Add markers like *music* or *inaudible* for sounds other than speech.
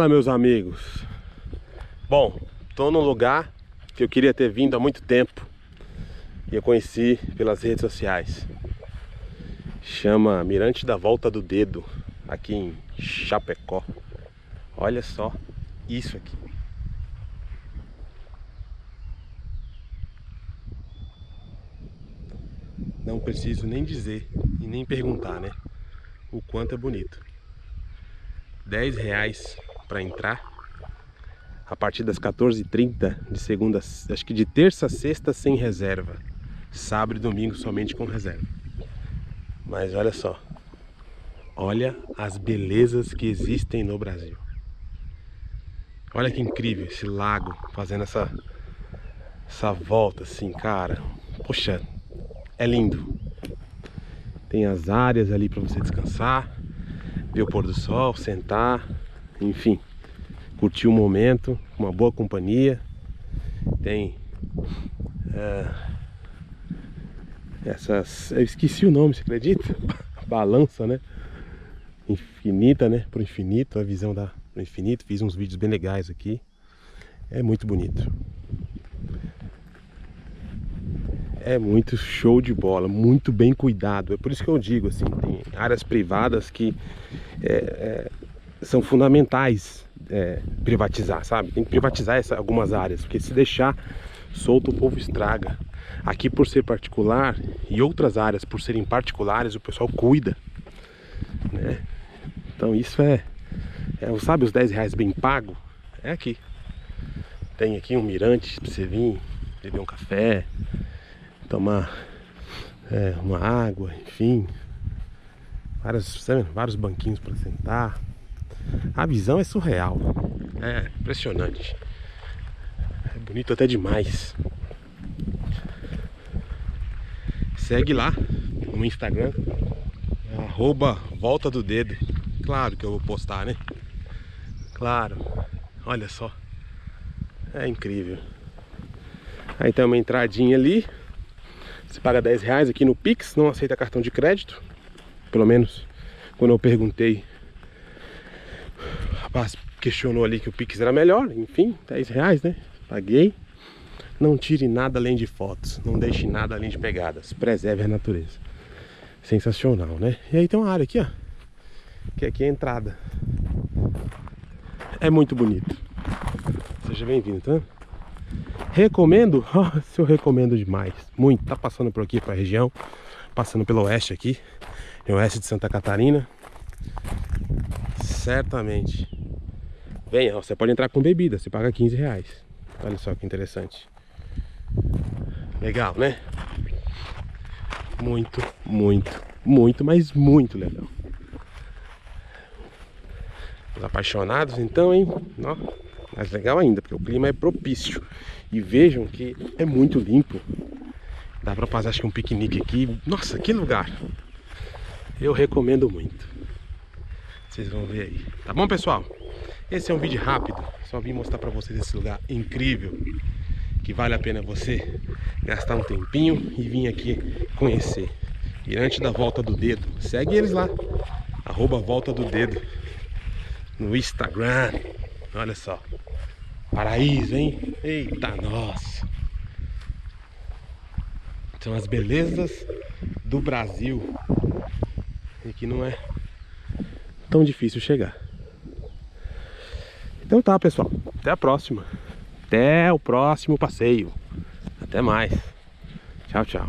Fala meus amigos. Bom, tô num lugar que eu queria ter vindo há muito tempo E eu conheci pelas redes sociais. Chama Mirante da Volta do Dedo Aqui em Chapecó. Olha só isso aqui. Não preciso nem dizer e nem perguntar, né? O quanto é bonito. 10 reais para entrar. A partir das 14h30 de segunda, acho que de terça a sexta sem reserva. Sábado e domingo somente com reserva. Mas olha só. Olha as belezas que existem no Brasil. Olha que incrível esse lago fazendo essa essa volta assim cara. Poxa é lindo. Tem as áreas ali para você descansar ver o pôr do sol, sentar, enfim, curtir o momento, uma boa companhia. Tem é, essas, eu esqueci o nome, você acredita? *laughs* Balança, né? Infinita, né? Pro infinito, a visão da pro infinito. Fiz uns vídeos bem legais aqui. É muito bonito. é muito show de bola, muito bem cuidado. É por isso que eu digo assim, tem áreas privadas que é, é, são fundamentais é, privatizar, sabe? Tem que privatizar essa, algumas áreas, porque se deixar solto o povo estraga. Aqui por ser particular e outras áreas por serem particulares o pessoal cuida, né? Então isso é, é sabe os 10 reais bem pago? É aqui. Tem aqui um mirante para você vir beber um café, tomar é, uma água, enfim. Vários, vários banquinhos para sentar. A visão é surreal. É impressionante. É bonito até demais. Segue lá no Instagram. Arroba Volta do Dedo. Claro que eu vou postar, né? Claro. Olha só. É incrível. Aí tem uma entradinha ali. Você paga 10 reais aqui no Pix, não aceita cartão de crédito. Pelo menos quando eu perguntei, rapaz questionou ali que o Pix era melhor. Enfim, 10 reais, né? Paguei. Não tire nada além de fotos, não deixe nada além de pegadas. Preserve a natureza. Sensacional, né? E aí tem uma área aqui, ó. Que aqui é a entrada. É muito bonito. Seja bem-vindo, tá? Recomendo? *laughs* Nossa, eu recomendo demais. Muito. Tá passando por aqui pra região. Passando pelo oeste aqui. Oeste de Santa Catarina. Certamente. Venha, você pode entrar com bebida. Você paga 15 reais. Olha só que interessante. Legal, né? Muito, muito, muito, mas muito legal. Os apaixonados então, hein? Ó. Mais legal ainda, porque o clima é propício. E vejam que é muito limpo. Dá pra fazer acho que um piquenique aqui. Nossa, que lugar! Eu recomendo muito. Vocês vão ver aí. Tá bom, pessoal? Esse é um vídeo rápido. Só vim mostrar pra vocês esse lugar incrível. Que vale a pena você gastar um tempinho e vir aqui conhecer. Mirante da Volta do Dedo. Segue eles lá. Arroba Volta do Dedo. No Instagram. Olha só. Paraíso, hein? Eita, nossa. São as belezas do Brasil. E que não é tão difícil chegar. Então tá, pessoal. Até a próxima. Até o próximo passeio. Até mais. Tchau, tchau.